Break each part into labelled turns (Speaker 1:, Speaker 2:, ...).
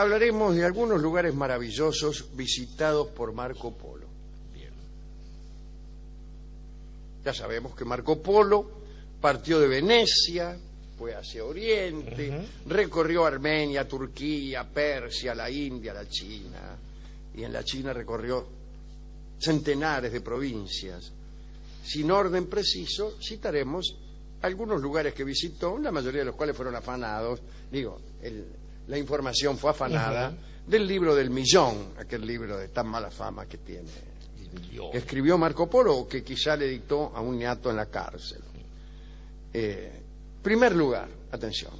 Speaker 1: hablaremos de algunos lugares maravillosos visitados por Marco Polo.
Speaker 2: Bien.
Speaker 1: Ya sabemos que Marco Polo partió de Venecia, fue hacia Oriente, recorrió Armenia, Turquía, Persia, la India, la China, y en la China recorrió centenares de provincias. Sin orden preciso, citaremos algunos lugares que visitó, la mayoría de los cuales fueron afanados, digo, el- la información fue afanada del libro del millón, aquel libro de tan mala fama que tiene que escribió Marco Polo o que quizá le dictó a un niato en la cárcel. Eh, primer lugar, atención,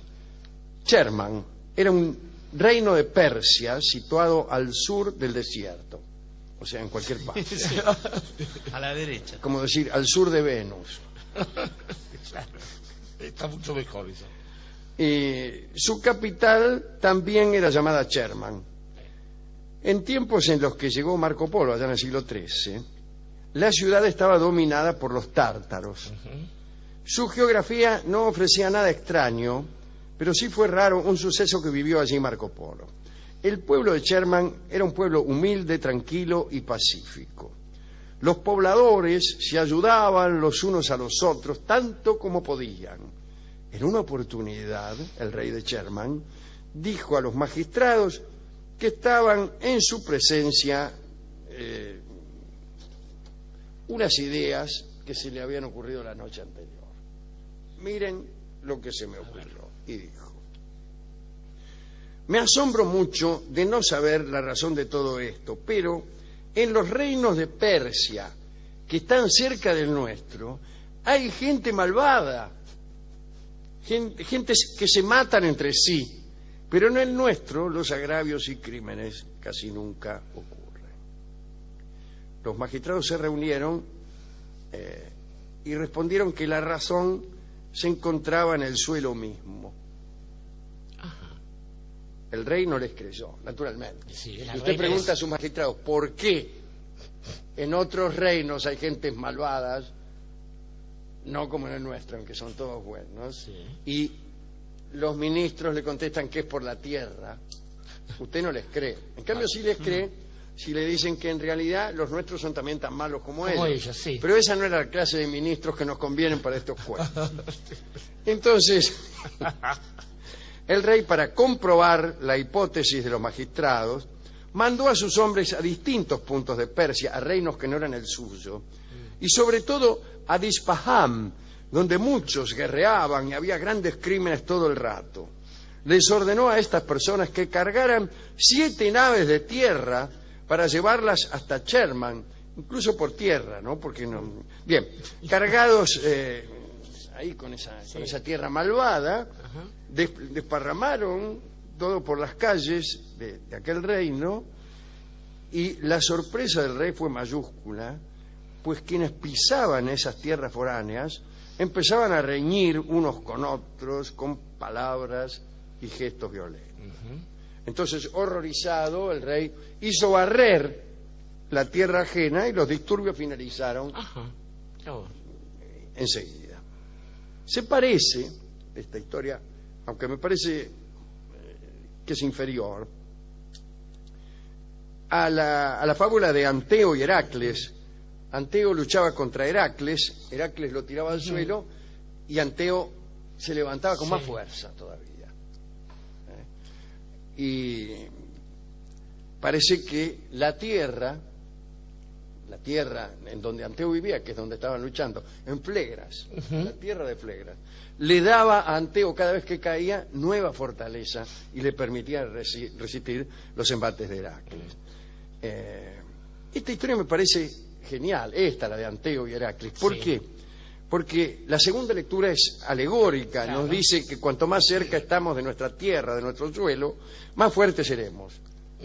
Speaker 1: Sherman era un reino de Persia situado al sur del desierto, o sea, en cualquier parte,
Speaker 2: Sí. A la derecha.
Speaker 1: como decir, al sur de Venus.
Speaker 2: Claro. Está mucho mejor eso.
Speaker 1: Su capital también era llamada Sherman. En tiempos en los que llegó Marco Polo, allá en el siglo XIII, la ciudad estaba dominada por los tártaros. Su geografía no ofrecía nada extraño, pero sí fue raro un suceso que vivió allí Marco Polo. El pueblo de Sherman era un pueblo humilde, tranquilo y pacífico. Los pobladores se ayudaban los unos a los otros tanto como podían. En una oportunidad, el rey de Sherman dijo a los magistrados que estaban en su presencia eh, unas ideas que se le habían ocurrido la noche anterior. Miren lo que se me ocurrió. Y dijo, me asombro mucho de no saber la razón de todo esto, pero en los reinos de Persia, que están cerca del nuestro, hay gente malvada, gente, gente que se matan entre sí, pero en el nuestro los agravios y crímenes casi nunca ocurren. Los magistrados se reunieron eh, y respondieron que la razón se encontraba en el suelo mismo. El rey no les creyó, naturalmente.
Speaker 2: Sí,
Speaker 1: Y usted pregunta
Speaker 2: es-
Speaker 1: a sus magistrados, ¿por qué en otros reinos hay gentes malvadas, no como en el nuestro, en que son todos buenos?
Speaker 2: Sí.
Speaker 1: Y los ministros le contestan que es por la tierra. Usted no les cree. En cambio, sí les cree si le dicen que en realidad los nuestros son también tan malos como,
Speaker 2: Como
Speaker 1: ellos.
Speaker 2: ellos, sí.
Speaker 1: Pero esa no es la clase de ministros que nos convienen para estos juegos. Entonces, el rey, para comprobar la hipótesis de los magistrados, mandó a sus hombres a distintos puntos de Persia, a reinos que no eran el suyo, y sobre todo a Dispaham, donde muchos guerreaban y había grandes crímenes todo el rato. Les ordenó a estas personas que cargaran siete naves de tierra para llevarlas hasta Sherman, incluso por tierra, ¿no? Porque no. Bien, cargados eh, ahí con esa, con esa tierra malvada, des- desparramaron todo por las calles de, de aquel reino y la sorpresa del rey fue mayúscula, pues quienes pisaban esas tierras foráneas empezaban a reñir unos con otros con palabras y gestos violentos. Entonces, horrorizado, el rey hizo barrer la tierra ajena y los disturbios finalizaron
Speaker 2: Ajá.
Speaker 1: Enseguida. Se parece, esta historia, aunque me parece eh, que es inferior, a la, a la fábula de Anteo y Heracles. Anteo luchaba contra Heracles, Heracles lo tiraba al suelo y Anteo se levantaba con
Speaker 2: Sí.
Speaker 1: más fuerza todavía. ¿Eh? Y parece que la tierra, la tierra en donde Anteo vivía, que es donde estaban luchando, en Flegras, la tierra de Flegras, le daba a Anteo cada vez que caía nueva fortaleza y le permitía resi- resistir los embates de Heracles. Eh, esta historia me parece genial, esta, la de Anteo y Heracles. ¿Por
Speaker 2: Sí.
Speaker 1: qué? Porque la segunda lectura es alegórica,
Speaker 2: Claro.
Speaker 1: nos dice que cuanto más cerca estamos de nuestra tierra, de nuestro suelo, más fuertes seremos.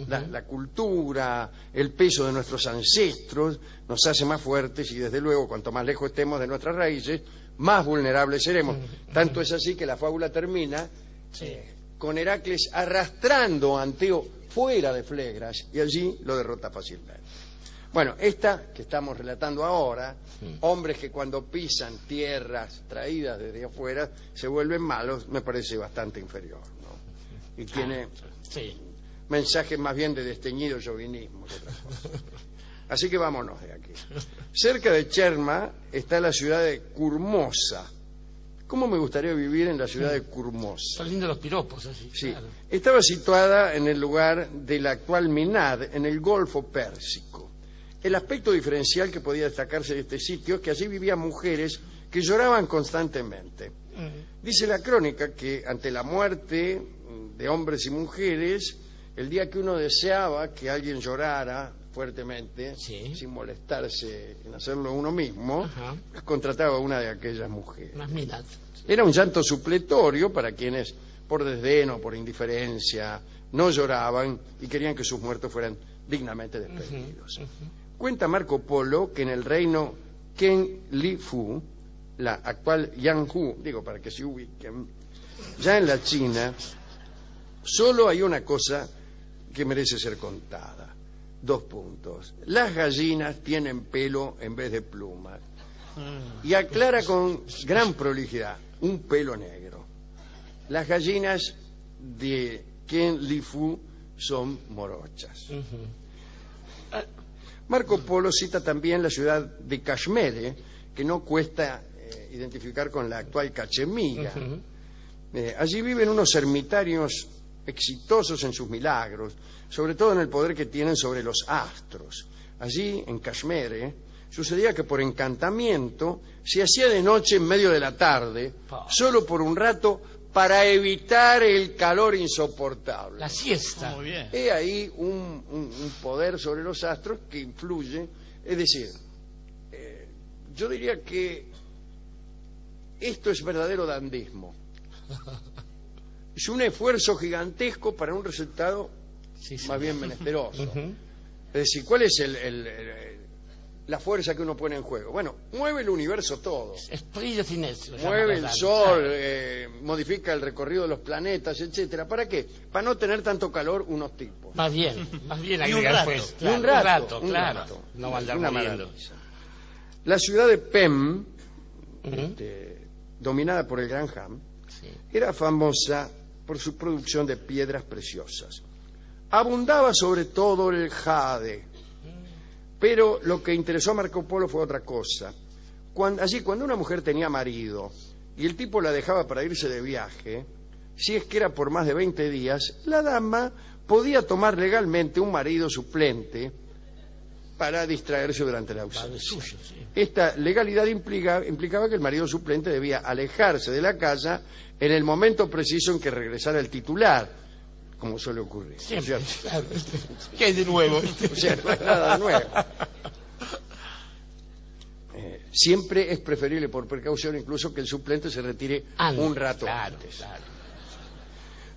Speaker 1: La, cultura, el peso de nuestros ancestros nos hace más fuertes y desde luego cuanto más lejos estemos de nuestras raíces, más vulnerables seremos. Tanto es así que la fábula termina
Speaker 2: Sí.
Speaker 1: eh, con Heracles arrastrando a Anteo fuera de Flegras y allí lo derrota fácilmente. Bueno, esta que estamos relatando ahora, hombres que cuando pisan tierras traídas desde afuera se vuelven malos, me parece bastante inferior. ¿no? Y tiene
Speaker 2: Ah, sí.
Speaker 1: mensaje más bien de desteñido chauvinismo. que otra cosa. Así que vámonos de aquí. Cerca de Cherma está la ciudad de Curmosa. ¿Cómo me gustaría vivir en la ciudad de Curmosa?
Speaker 2: Son lindos los piropos, así.
Speaker 1: Sí,
Speaker 2: claro.
Speaker 1: estaba situada en el lugar de la actual Minad, en el Golfo Pérsico. El aspecto diferencial que podía destacarse de este sitio es que allí vivían mujeres que lloraban constantemente. Dice la crónica que ante la muerte de hombres y mujeres, el día que uno deseaba que alguien llorara fuertemente,
Speaker 2: Sí.
Speaker 1: sin molestarse en hacerlo uno mismo, contrataba a una de aquellas mujeres. Era un llanto supletorio para quienes, por desdén o por indiferencia, no lloraban y querían que sus muertos fueran dignamente despedidos. Cuenta Marco Polo que en el reino Ken Li Fu, la actual Yanghu, digo para que se ubiquen, ya en la China, solo hay una cosa que merece ser contada. Dos puntos. Las gallinas tienen pelo en vez de plumas. Y aclara con gran prolijidad, un pelo negro. Las gallinas de Ken Li Fu son morochas. Marco Polo cita también la ciudad de Kashmere, que no cuesta eh, identificar con la actual Cachemira. Eh, allí viven unos ermitarios exitosos en sus milagros, sobre todo en el poder que tienen sobre los astros. Allí, en Kashmere, sucedía que por encantamiento se hacía de noche en medio de la tarde, solo por un rato, para evitar el calor insoportable.
Speaker 2: La siesta.
Speaker 3: Muy bien.
Speaker 1: He ahí un, un- un poder sobre los astros que influye. Es decir, eh, yo diría que esto es verdadero dandismo. Es un esfuerzo gigantesco para un resultado
Speaker 2: Sí, sí.
Speaker 1: más bien menesteroso. Es decir, ¿cuál es el- el- el- la fuerza que uno pone en juego? Bueno, mueve el universo todo.
Speaker 2: Llaman
Speaker 1: Mueve el sol, eh, modifica el recorrido de los planetas, etcétera. ¿Para qué? Para no tener tanto calor unos tipos.
Speaker 2: Más bien, más bien
Speaker 3: Y un
Speaker 2: agregar,
Speaker 3: rato.
Speaker 2: pues, claro,
Speaker 1: un rato, un
Speaker 2: claro.
Speaker 1: rato.
Speaker 2: No va a andar
Speaker 1: Una
Speaker 2: muriendo.
Speaker 1: maravilla. La ciudad de Pem, este, dominada por el Gran Ham,
Speaker 2: Sí.
Speaker 1: era famosa por su producción de piedras preciosas. Abundaba sobre todo el jade, pero lo que interesó a Marco Polo fue otra cosa. Cuando, allí, cuando una mujer tenía marido y el tipo la dejaba para irse de viaje, si es que era por más de 20 días, la dama podía tomar legalmente un marido suplente para distraerse durante la ausencia.
Speaker 2: suyo, sí.
Speaker 1: Esta legalidad implica- implicaba que el marido suplente debía alejarse de la casa en el momento preciso en que regresara el titular, como suele ocurrir. ¿no es
Speaker 2: Siempre.
Speaker 1: cierto?
Speaker 2: claro. ¿Qué hay de nuevo?
Speaker 1: O sea, no es nada nuevo. Siempre es preferible, por precaución, incluso que el suplente se retire
Speaker 2: Antes,
Speaker 1: un rato
Speaker 2: claro,
Speaker 1: antes.
Speaker 2: claro.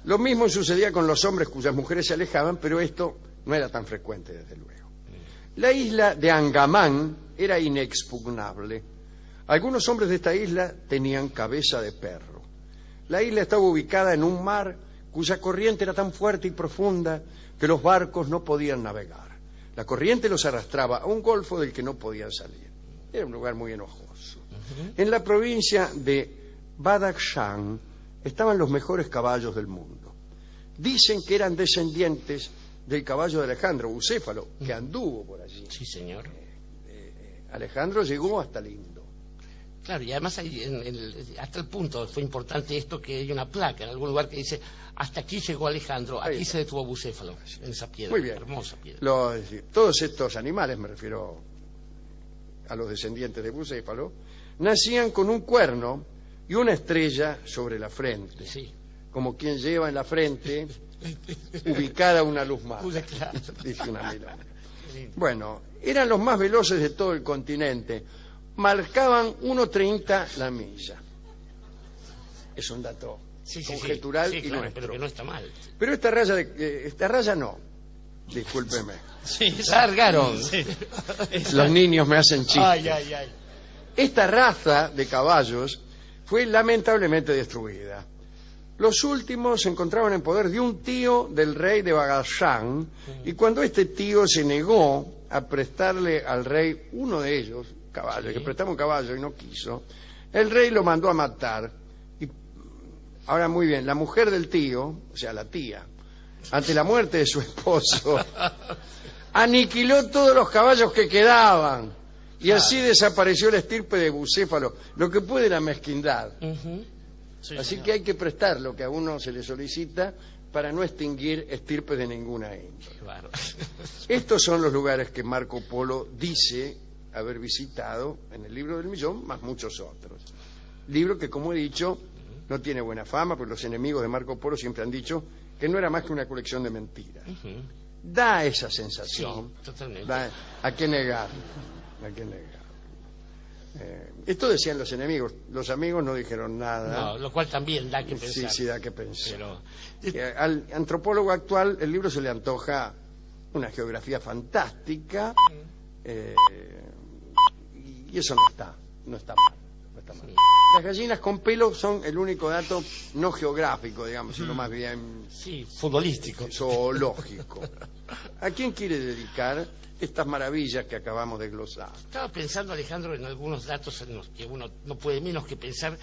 Speaker 1: Lo mismo sucedía con los hombres cuyas mujeres se alejaban, pero esto no era tan frecuente, desde luego. La isla de Angamán era inexpugnable. Algunos hombres de esta isla tenían cabeza de perro. La isla estaba ubicada en un mar cuya corriente era tan fuerte y profunda que los barcos no podían navegar. La corriente los arrastraba a un golfo del que no podían salir. Era un lugar muy enojoso. En la provincia de Badakhshan estaban los mejores caballos del mundo. Dicen que eran descendientes del caballo de Alejandro, Bucéfalo, que anduvo por allí.
Speaker 2: Sí, señor.
Speaker 1: Alejandro llegó hasta Lindo.
Speaker 2: Claro, y además hay en- el- hasta el punto fue importante esto que hay una placa en algún lugar que dice hasta aquí llegó Alejandro, aquí se detuvo Bucéfalo, en esa piedra,
Speaker 1: Muy bien.
Speaker 2: hermosa piedra.
Speaker 1: Los- todos estos animales, me refiero a los descendientes de Bucéfalo, nacían con un cuerno y una estrella sobre la frente,
Speaker 2: Sí.
Speaker 1: como quien lleva en la frente ubicada una luz más. Dice una milonga. Bueno, eran los más veloces de todo el continente. Marcaban 1.30 la milla. Es un dato
Speaker 2: Sí, sí, sí.
Speaker 1: conjetural y
Speaker 2: claro,
Speaker 1: nuestro.
Speaker 2: pero que no está mal.
Speaker 1: Pero esta raya, de- eh, esta raya no. Discúlpeme.
Speaker 3: Sí, sí.
Speaker 2: Largaron.
Speaker 3: Sí.
Speaker 1: Los niños me hacen chistes.
Speaker 2: Ay, ay, ay.
Speaker 1: Esta raza de caballos fue lamentablemente destruida. Los últimos se encontraban en poder de un tío del rey de Badakhshan y cuando este tío se negó a prestarle al rey uno de ellos, caballo,
Speaker 2: Sí.
Speaker 1: que prestaba un caballo y no quiso, el rey lo mandó a matar. Y ahora muy bien, la mujer del tío, o sea, la tía, ante la muerte de su esposo, aniquiló todos los caballos que quedaban. Y así desapareció la estirpe de bucéfalo, lo que puede la mezquindad.
Speaker 2: Ujú. Sí,
Speaker 1: Así
Speaker 2: señor.
Speaker 1: que hay que prestar lo que a uno se le solicita para no extinguir estirpes de ninguna índole.
Speaker 2: Qué bárbaro.
Speaker 1: Estos son los lugares que Marco Polo dice haber visitado en el libro del millón, más muchos otros. Libro que, como he dicho, no tiene buena fama, porque los enemigos de Marco Polo siempre han dicho que no era más que una colección de mentiras. Da esa
Speaker 2: Sí,
Speaker 1: sensación.
Speaker 2: totalmente.
Speaker 1: Da- ¿A qué negar? ¿A qué negar? Eh, esto decían los enemigos. Los amigos no dijeron nada.
Speaker 2: No, lo cual también da que
Speaker 1: sí,
Speaker 2: pensar.
Speaker 1: sí, da que pensar.
Speaker 2: Pero,
Speaker 1: Eh, Al antropólogo actual el libro se le antoja una geografía fantástica eh, y eso no está, no está mal. No está mal. Las gallinas con pelo son el único dato no geográfico, digamos, sino más bien
Speaker 2: sí, futbolístico.
Speaker 1: zoológico. ¿A quién quiere dedicar estas maravillas que acabamos de glosar?
Speaker 2: Estaba pensando, Alejandro, en algunos datos en los que uno no puede menos que pensar.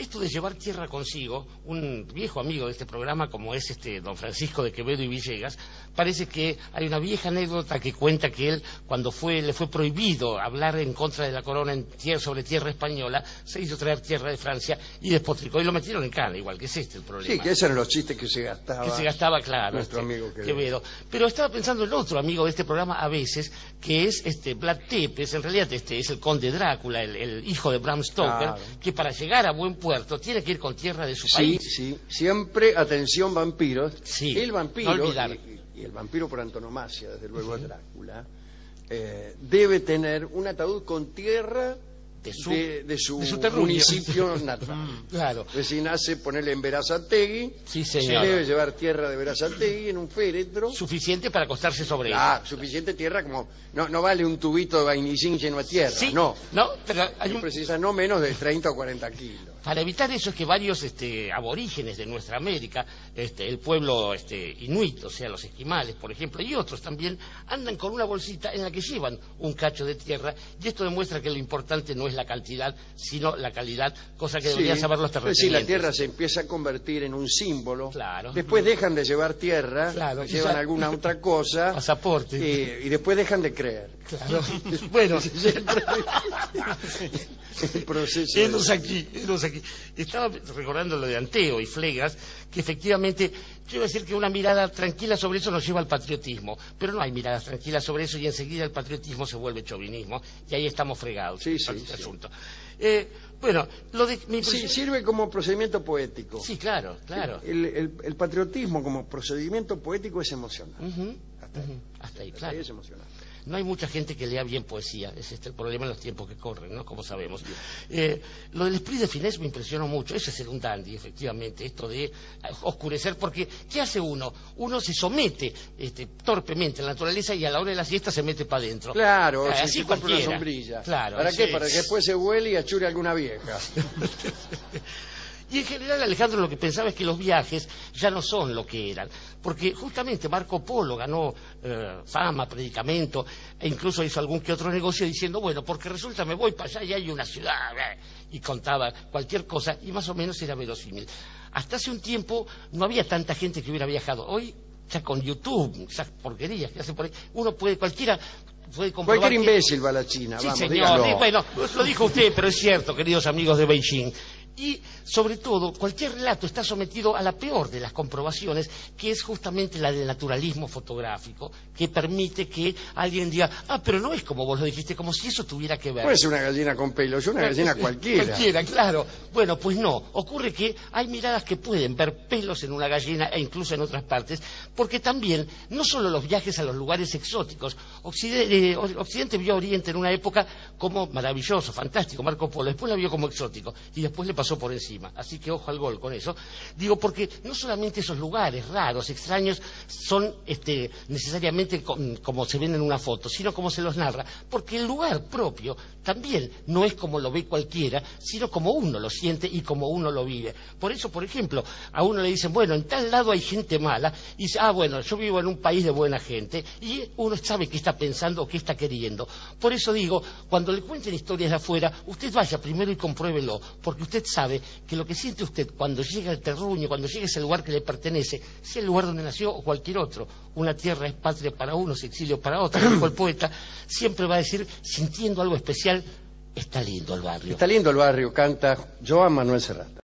Speaker 2: Esto de llevar tierra consigo, un viejo amigo de este programa como es este don Francisco de Quevedo y Villegas, parece que hay una vieja anécdota que cuenta que él, cuando fue, le fue prohibido hablar en contra de la corona en tier- sobre tierra española, se hizo traer tierra de Francia y despotricó y lo metieron en cana, igual que es este el problema.
Speaker 1: Sí, que esos eran los chistes que se gastaban.
Speaker 2: que se gastaba, claro,
Speaker 1: nuestro
Speaker 2: este,
Speaker 1: amigo Quevedo.
Speaker 2: Quevedo. Pero estaba pensando en otro amigo de este programa a veces, que es este Vlad Tepes, en realidad este es el conde Drácula, el, el hijo de Bram Stoker,
Speaker 1: Claro.
Speaker 2: que para llegar a buen puerto tiene que ir con tierra de su
Speaker 1: Sí,
Speaker 2: país.
Speaker 1: sí, siempre atención vampiros.
Speaker 2: Sí,
Speaker 1: el vampiro,
Speaker 2: no olvidar.
Speaker 1: y, y el vampiro por antonomasia, desde luego es Drácula, eh, debe tener un ataúd con tierra
Speaker 2: De su-
Speaker 1: de, de su
Speaker 2: de su
Speaker 1: municipio natal.
Speaker 2: Claro,
Speaker 1: Es decir, nace ponerle en Verazategui,
Speaker 2: sí
Speaker 1: se
Speaker 2: señor.
Speaker 1: debe llevar tierra de Verazategui en un féretro.
Speaker 2: Suficiente para acostarse sobre
Speaker 1: Ah, suficiente tierra como... No, no vale un tubito de vainicín lleno de tierra,
Speaker 2: Sí,
Speaker 1: no.
Speaker 2: no, pero hay un,
Speaker 1: Precisa no menos de 30 o 40 kilos.
Speaker 2: Para evitar eso es que varios este, aborígenes de nuestra América, este, el pueblo este, inuit, o sea, los esquimales, por ejemplo, y otros también, andan con una bolsita en la que llevan un cacho de tierra, y esto demuestra que lo importante no es la cantidad, sino la calidad, cosa que deberían
Speaker 1: Sí,
Speaker 2: saber los
Speaker 1: es decir,
Speaker 2: terratenientes.
Speaker 1: la tierra se empieza a convertir en un símbolo.
Speaker 2: Claro.
Speaker 1: Después dejan de llevar tierra,
Speaker 2: Claro, y
Speaker 1: llevan
Speaker 2: ya-
Speaker 1: alguna otra cosa.
Speaker 2: Pasaporte.
Speaker 1: eh, y después dejan de creer.
Speaker 2: Claro. bueno,
Speaker 1: El proceso. de-
Speaker 2: Enos aquí, enos aquí. Estaba recordando lo de Anteo y Flegas, que efectivamente, yo iba a decir que una mirada tranquila sobre eso nos lleva al patriotismo, pero no hay miradas tranquilas sobre eso y enseguida el patriotismo se vuelve chauvinismo y ahí estamos fregados.
Speaker 1: Sí,
Speaker 2: este
Speaker 1: sí.
Speaker 2: asunto. Eh, bueno, lo de mi
Speaker 1: Sí, sirve como procedimiento poético.
Speaker 2: Sí, claro, claro.
Speaker 1: El, el- el patriotismo como procedimiento poético es emocionante.
Speaker 2: Ujú,
Speaker 1: Hasta ahí.
Speaker 2: ujú, Hasta ahí,
Speaker 1: Hasta
Speaker 2: claro.
Speaker 1: ahí es emocionante.
Speaker 2: No hay mucha gente que lea bien poesía, es este el problema en los tiempos que corren, ¿no? Como sabemos. Eh, lo del esprit de finesse me impresionó mucho, eso es ser un dandy, efectivamente, esto de oscurecer, porque ¿qué hace uno? Uno se somete este, torpemente a la naturaleza y a la hora de la siesta se mete para adentro.
Speaker 1: Claro,
Speaker 2: Ah,
Speaker 1: si
Speaker 2: así
Speaker 1: compra una sombrilla.
Speaker 2: Claro,
Speaker 1: ¿Para qué? Para que después se huele y achure alguna vieja.
Speaker 2: Y en general, Alejandro, lo que pensaba es que los viajes ya no son lo que eran, porque justamente Marco Polo ganó eh, fama, predicamento, e incluso hizo algún que otro negocio diciendo, bueno, porque resulta me voy para allá y hay una ciudad, eh, y contaba cualquier cosa, y más o menos era verosímil. Hasta hace un tiempo no había tanta gente que hubiera viajado. Hoy, ya con YouTube, esas porquerías que hace por ahí, uno puede, cualquiera puede comprobar
Speaker 1: Cualquier
Speaker 2: que-
Speaker 1: imbécil va a la China,
Speaker 2: Sí,
Speaker 1: vamos,
Speaker 2: señor.
Speaker 1: dígalo.
Speaker 2: Bueno, lo dijo usted, pero es cierto, queridos amigos de Beijing. Y, sobre todo, cualquier relato está sometido a la peor de las comprobaciones, que es justamente la del naturalismo fotográfico, que permite que alguien diga, ah, pero no es como vos lo dijiste, como si eso tuviera que ver.
Speaker 1: Puede ser una gallina con pelo, es una gallina cualquiera.
Speaker 2: Cualquiera, claro. Bueno, pues no. Ocurre que hay miradas que pueden ver pelos en una gallina e incluso en otras partes, porque también, no solo los viajes a los lugares exóticos, Eh, Occidente vio a Oriente en una época como maravilloso, fantástico, Marco Polo, después la vio como exótico y después le pasó por encima. Así que ojo al gol con eso. Digo, porque no solamente esos lugares raros, extraños, son este, necesariamente com- como se ven en una foto, sino como se los narra, porque el lugar propio también no es como lo ve cualquiera, sino como uno lo siente y como uno lo vive. Por eso, por ejemplo, a uno le dicen, bueno, en tal lado hay gente mala, y dice, ah, bueno, yo vivo en un país de buena gente, y uno sabe que está pensando o qué está queriendo. Por eso digo, cuando le cuenten historias de afuera, usted vaya primero y compruébelo, porque usted sabe que lo que siente usted cuando llega al terruño, cuando llega a ese lugar que le pertenece, sea el lugar donde nació o cualquier otro, una tierra es patria para unos, exilio para otros, dijo el poeta, siempre va a decir, sintiendo algo especial, está lindo el barrio.
Speaker 1: Está lindo el barrio, canta Joan Manuel Serrat.